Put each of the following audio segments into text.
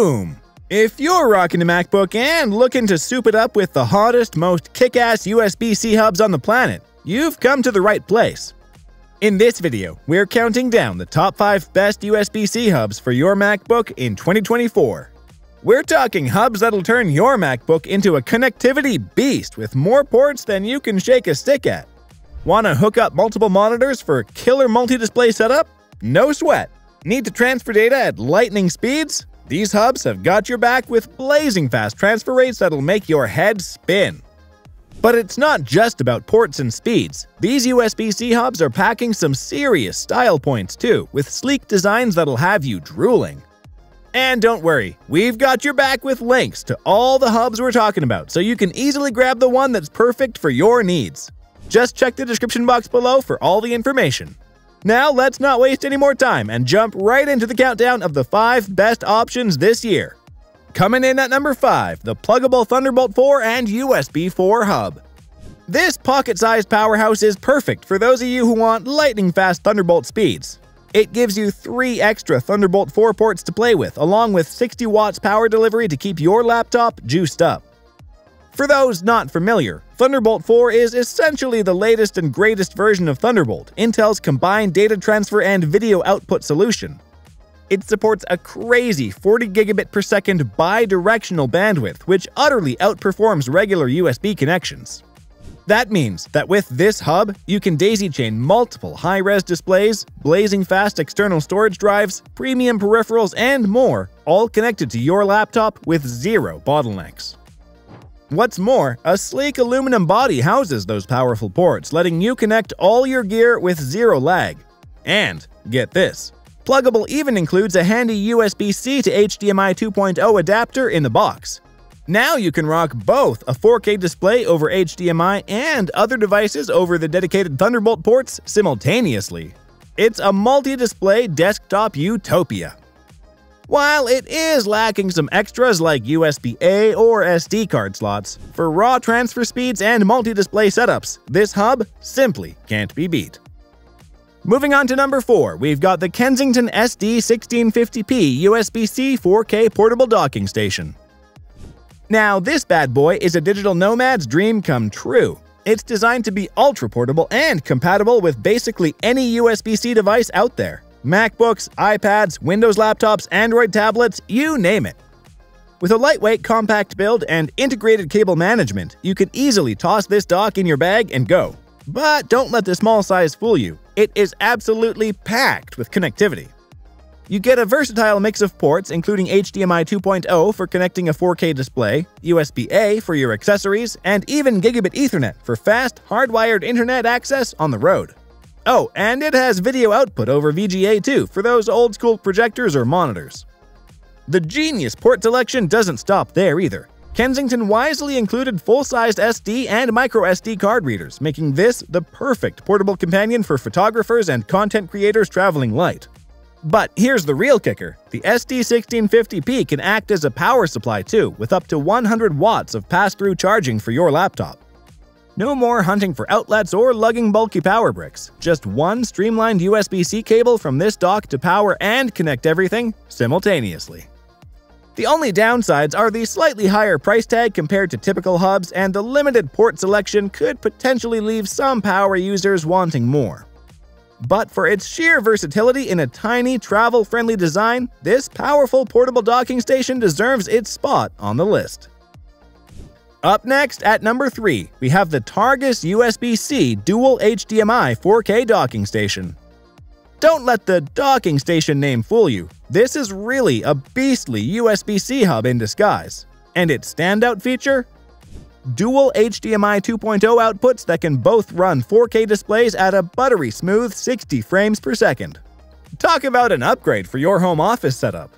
Boom! If you're rocking a MacBook and looking to soup it up with the hottest, most kick-ass USB-C hubs on the planet, you've come to the right place. In this video, we're counting down the top 5 best USB-C hubs for your MacBook in 2024. We're talking hubs that'll turn your MacBook into a connectivity beast with more ports than you can shake a stick at. Want to hook up multiple monitors for a killer multi-display setup? No sweat. Need to transfer data at lightning speeds? These hubs have got your back with blazing fast transfer rates that'll make your head spin. But it's not just about ports and speeds. These USB-C hubs are packing some serious style points too, with sleek designs that'll have you drooling. And don't worry, we've got your back with links to all the hubs we're talking about, so you can easily grab the one that's perfect for your needs. Just check the description box below for all the information. Now, let's not waste any more time and jump right into the countdown of the 5 best options this year. Coming in at number 5, the Plugable Thunderbolt 4 and USB 4 hub. This pocket-sized powerhouse is perfect for those of you who want lightning-fast Thunderbolt speeds. It gives you three extra Thunderbolt 4 ports to play with, along with 60 watts power delivery to keep your laptop juiced up. For those not familiar, Thunderbolt 4 is essentially the latest and greatest version of Thunderbolt, Intel's combined data transfer and video output solution. It supports a crazy 40 gigabit per second bi-directional bandwidth, which utterly outperforms regular USB connections. That means that with this hub, you can daisy chain multiple high-res displays, blazing fast external storage drives, premium peripherals, and more, all connected to your laptop with zero bottlenecks. What's more, a sleek aluminum body houses those powerful ports, letting you connect all your gear with zero lag. And, get this, Plugable even includes a handy USB-C to HDMI 2.0 adapter in the box. Now you can rock both a 4K display over HDMI and other devices over the dedicated Thunderbolt ports simultaneously. It's a multi-display desktop utopia. While it is lacking some extras like USB-A or SD card slots, for raw transfer speeds and multi-display setups, this hub simply can't be beat. Moving on to number 4, we've got the Kensington SD1650p USB-C 4K portable docking station. Now, this bad boy is a digital nomad's dream come true. It's designed to be ultra portable and compatible with basically any USB-C device out there. MacBooks, iPads, Windows laptops, Android tablets, you name it. With a lightweight, compact build and integrated cable management, you can easily toss this dock in your bag and go. But don't let the small size fool you. It is absolutely packed with connectivity. You get a versatile mix of ports, including HDMI 2.0 for connecting a 4K display, USB-A for your accessories, and even Gigabit Ethernet for fast, hardwired internet access on the road. Oh, and it has video output over VGA too for those old school projectors or monitors. The genius port selection doesn't stop there either. Kensington wisely included full-sized SD and microSD card readers, making this the perfect portable companion for photographers and content creators traveling light. But here's the real kicker. The SD1650p can act as a power supply too, with up to 100 watts of pass-through charging for your laptop. No more hunting for outlets or lugging bulky power bricks. Just one streamlined USB-C cable from this dock to power and connect everything simultaneously. The only downsides are the slightly higher price tag compared to typical hubs, and the limited port selection could potentially leave some power users wanting more. But for its sheer versatility in a tiny, travel-friendly design, this powerful portable docking station deserves its spot on the list. Up next, at number 3, we have the Targus USB-C Dual HDMI 4K Docking Station. Don't let the docking station name fool you. This is really a beastly USB-C hub in disguise. And its standout feature? Dual HDMI 2.0 outputs that can both run 4K displays at a buttery smooth 60 frames per second. Talk about an upgrade for your home office setup.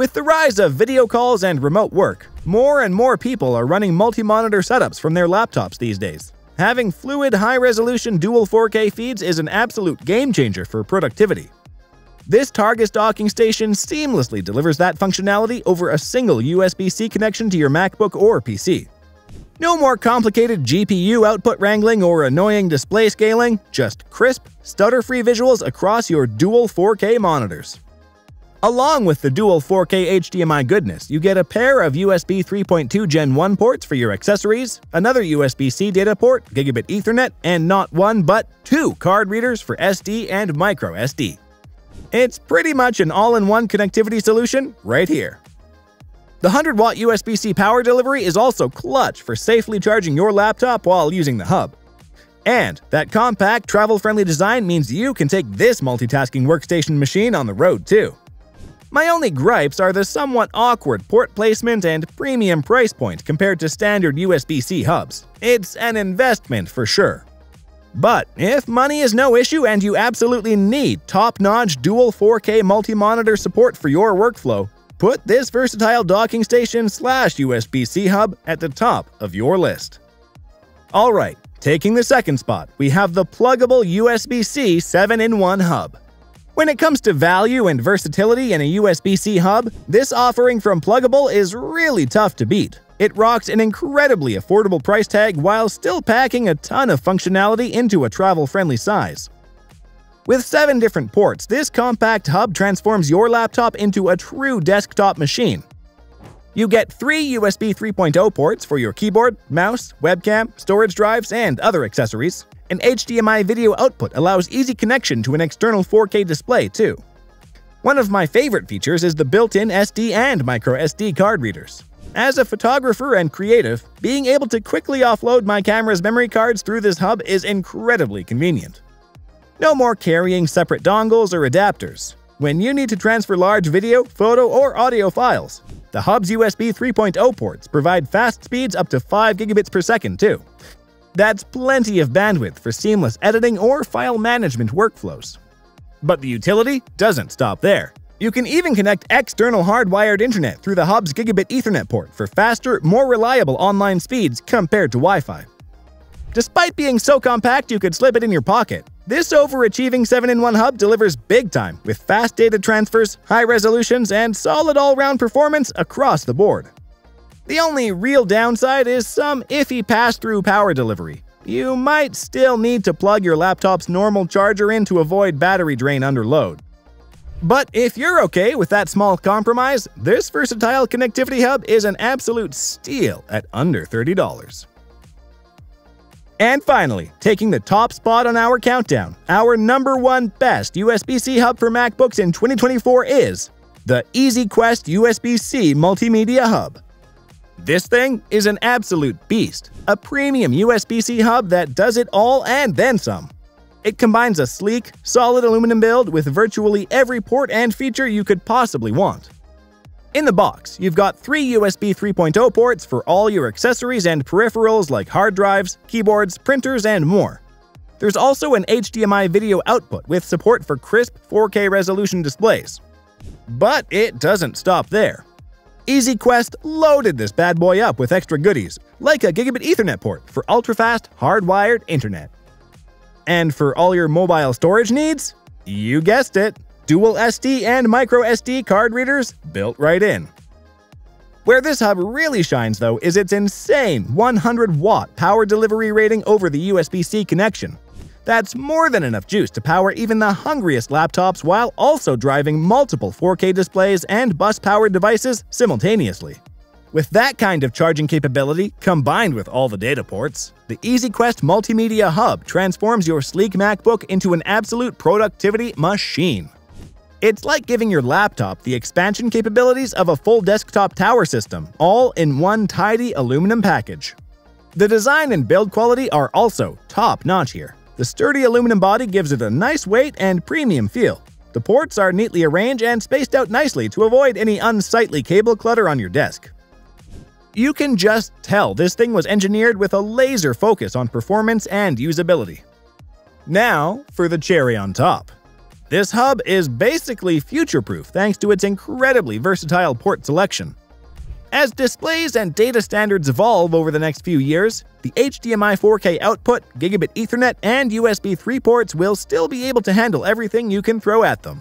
With the rise of video calls and remote work, more and more people are running multi-monitor setups from their laptops these days. Having fluid, high-resolution dual 4K feeds is an absolute game changer for productivity. This Targus docking station seamlessly delivers that functionality over a single USB-C connection to your MacBook or PC. No more complicated GPU output wrangling or annoying display scaling, just crisp, stutter-free visuals across your dual 4K monitors. Along with the dual 4K HDMI goodness, you get a pair of USB 3.2 Gen 1 ports for your accessories, another USB-C data port, gigabit Ethernet, and not one but two card readers for SD and micro SD. It's pretty much an all-in-one connectivity solution right here. The 100 watt USB C power delivery is also clutch for safely charging your laptop while using the hub. And that compact, travel friendly design means you can take this multitasking workstation machine on the road too. My only gripes are the somewhat awkward port placement and premium price point compared to standard USB C hubs. It's an investment for sure. But if money is no issue and you absolutely need top notch dual 4K multi monitor support for your workflow, put this versatile docking station slash USB C hub at the top of your list. Alright, taking the second spot, we have the Plugable USB C 7 in 1 hub. When it comes to value and versatility in a USB-C hub, this offering from Plugable is really tough to beat. It rocks an incredibly affordable price tag while still packing a ton of functionality into a travel-friendly size. With seven different ports, this compact hub transforms your laptop into a true desktop machine. You get three USB 3.0 ports for your keyboard, mouse, webcam, storage drives, and other accessories, an HDMI video output allows easy connection to an external 4K display, too. One of my favorite features is the built-in SD and microSD card readers. As a photographer and creative, being able to quickly offload my camera's memory cards through this hub is incredibly convenient. No more carrying separate dongles or adapters. When you need to transfer large video, photo, or audio files, the hub's USB 3.0 ports provide fast speeds up to 5 gigabits per second, too. That's plenty of bandwidth for seamless editing or file management workflows. But the utility doesn't stop there. You can even connect external hardwired internet through the hub's gigabit Ethernet port for faster, more reliable online speeds compared to Wi-Fi. Despite being so compact you could slip it in your pocket, this overachieving 7-in-1 hub delivers big time with fast data transfers, high resolutions, and solid all-round performance across the board. The only real downside is some iffy pass-through power delivery. You might still need to plug your laptop's normal charger in to avoid battery drain under load. But if you're okay with that small compromise, this versatile connectivity hub is an absolute steal at under $30. And finally, taking the top spot on our countdown, our number one best USB-C hub for MacBooks in 2024 is the EZQuest USB-C Multimedia Hub. This thing is an absolute beast, a premium USB-C hub that does it all and then some. It combines a sleek, solid aluminum build with virtually every port and feature you could possibly want. In the box, you've got three USB 3.0 ports for all your accessories and peripherals like hard drives, keyboards, printers, and more. There's also an HDMI video output with support for crisp 4K resolution displays. But it doesn't stop there. EZQuest loaded this bad boy up with extra goodies, like a gigabit Ethernet port for ultra-fast, hardwired internet. And for all your mobile storage needs, you guessed it, dual SD and micro SD card readers built right in. Where this hub really shines though is its insane 100 watt power delivery rating over the USB-C connection, that's more than enough juice to power even the hungriest laptops while also driving multiple 4K displays and bus-powered devices simultaneously. With that kind of charging capability, combined with all the data ports, the EZQuest Multimedia Hub transforms your sleek MacBook into an absolute productivity machine. It's like giving your laptop the expansion capabilities of a full desktop tower system, all in one tidy aluminum package. The design and build quality are also top-notch here. The sturdy aluminum body gives it a nice weight and premium feel. The ports are neatly arranged and spaced out nicely to avoid any unsightly cable clutter on your desk. You can just tell this thing was engineered with a laser focus on performance and usability. Now, for the cherry on top. This hub is basically future-proof thanks to its incredibly versatile port selection. As displays and data standards evolve over the next few years, the HDMI 4K output, gigabit Ethernet, and USB 3 ports will still be able to handle everything you can throw at them.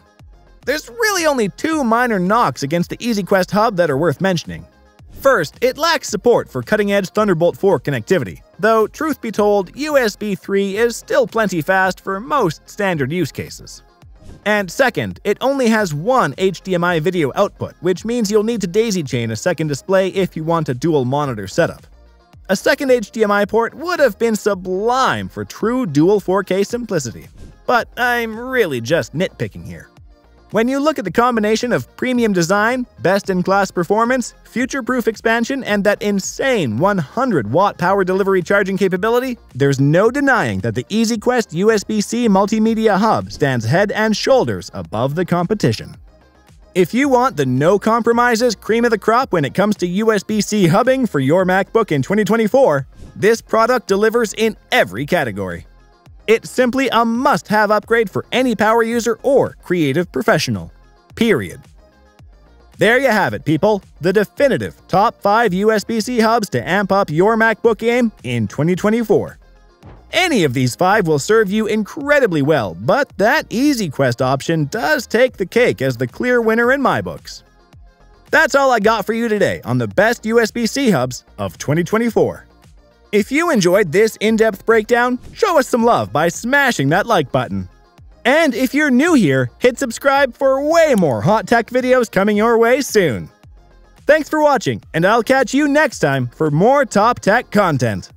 There's really only two minor knocks against the EZQuest hub that are worth mentioning. First, it lacks support for cutting-edge Thunderbolt 4 connectivity, though truth be told, USB 3 is still plenty fast for most standard use cases. And second, it only has one HDMI video output, which means you'll need to daisy chain a second display if you want a dual monitor setup. A second HDMI port would have been sublime for true dual 4K simplicity. But I'm really just nitpicking here. When you look at the combination of premium design, best-in-class performance, future-proof expansion, and that insane 100-watt power delivery charging capability, there's no denying that the EZQuest USB-C multimedia hub stands head and shoulders above the competition. If you want the no compromises cream of the crop when it comes to USB-C hubbing for your MacBook in 2024, this product delivers in every category. It's simply a must-have upgrade for any power user or creative professional. Period. There you have it, people. The definitive top 5 USB-C hubs to amp up your MacBook game in 2024. Any of these five will serve you incredibly well, but that EZQuest option does take the cake as the clear winner in my books. That's all I got for you today on the best USB-C hubs of 2024. If you enjoyed this in-depth breakdown, show us some love by smashing that like button. And if you're new here, hit subscribe for way more hot tech videos coming your way soon. Thanks for watching, and I'll catch you next time for more top tech content.